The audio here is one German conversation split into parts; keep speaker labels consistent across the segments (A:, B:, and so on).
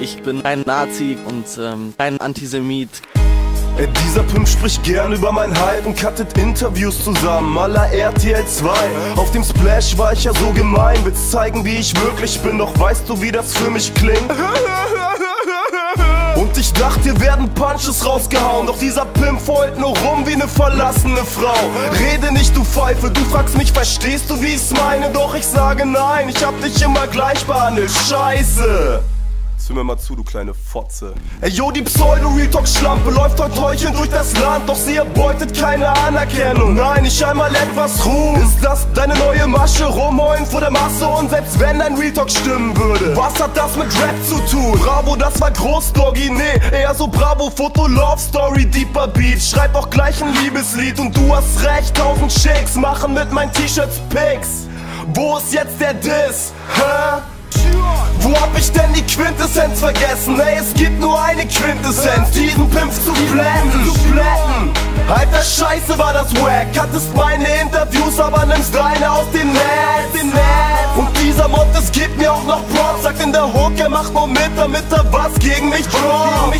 A: Ich bin kein Nazi und ähm, kein Antisemit.
B: Ey, dieser Pimp spricht gern über mein Hype und cuttet Interviews zusammen, aller RTL 2 Auf dem Splash war ich ja so gemein, willst zeigen wie ich wirklich bin, doch weißt du wie das für mich klingt? Und ich dachte, hier werden Punches rausgehauen. Doch dieser Pimp heult nur rum wie ne verlassene Frau. Rede nicht, du Pfeife, du fragst mich, verstehst du, wie ich's meine? Doch ich sage nein, ich hab dich immer gleich behandelt, scheiße Hör mir mal zu, du kleine Fotze. Ey, yo, die Pseudo-Retalk-Schlampe läuft heute heuchelnd durch das Land, doch sie erbeutet keine Anerkennung. Nein, nicht einmal etwas Ruhm. Ist das deine neue Masche? Rumheulen vor der Masse und selbst wenn dein Retalk stimmen würde. Was hat das mit Rap zu tun? Bravo, das war groß, Doggy. Nee, eher so Bravo, Foto, Love Story, Deeper Beat. Schreib auch gleich ein Liebeslied und du hast recht, tausend Chicks machen mit meinen T-Shirts Pics. Wo ist jetzt der Diss? Hä? Quintessenz vergessen? Ey, es gibt nur eine Quintessenz, diesen Pimp zu blenden, zu blenden. Alter Scheiße war das wack, hattest meine Interviews, aber nimmst deine aus dem Netz, Und dieser Mod, es gibt mir auch noch Props, sagt in der Hook, er macht nur mit, damit er was gegen mich draw.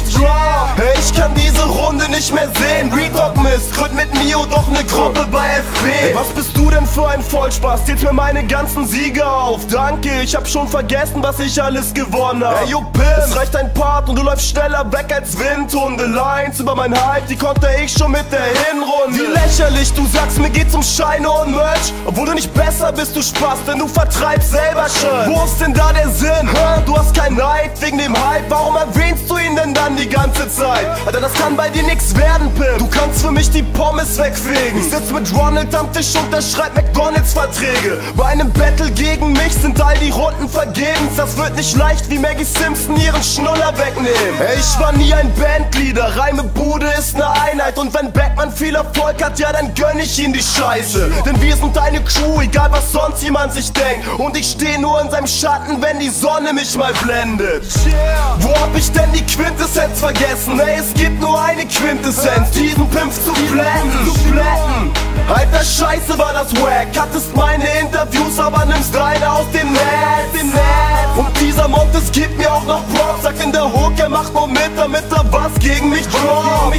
B: Hey, ich kann diese Runde nicht mehr sehen, Retalk Mist, gründ mit Mio doch ne Gruppe bei FP. Hey, was bist für ein Vollspaß? Zählt mir meine ganzen Siege auf, danke, ich hab schon vergessen, was ich alles gewonnen hab. Hey, yo, Pimp, es reicht ein Part und du läufst schneller weg als Windhunde. Lines über mein Hype, die konnte ich schon mit der Hinrunde. Wie lächerlich, du sagst, mir geht's um Scheine und Merch. Obwohl du nicht besser bist, du Spaß, denn du vertreibst selber schon. Wo ist denn da der Sinn? Du hast kein Neid wegen dem Hype, warum erwähnst du ihn dann die ganze Zeit? Alter, das kann bei dir nix werden, Pimp. Du kannst für mich die Pommes wegfegen. Ich sitz mit Ronald am Tisch und der schreibt McDonalds-Verträge. Bei einem Battle gegen mich sind all die Runden vergebens. Das wird nicht leicht, wie Maggie Simpson ihren Schnuller wegnehmen. Ey, ich war nie ein Bandleader, Reime Bude ist ne Einheit. Und wenn Backman viel Erfolg hat, ja, dann gönn ich ihm die Scheiße. Denn wir sind eine Crew, egal was sonst jemand sich denkt. Und ich steh nur in seinem Schatten, wenn die Sonne mich mal blendet. Wo hab ich denn die Quintessenz vergessen? Ey, es gibt nur eine Quintessenz, diesen Pimp zu blenden. Zu blenden. Alter Scheiße war das wack, hattest meine Interviews, aber nimmst deine aus dem Netz. Dem Netz. Und dieser Mod, es gibt mir auch noch Props, sagt in der Hook, er macht nur mit, damit er was gegen mich draw.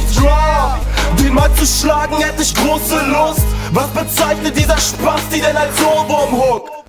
B: Den mal zu schlagen hätte ich große Lust. Was bezeichnet dieser Spaß, die denn als Ohrwurm-Hook?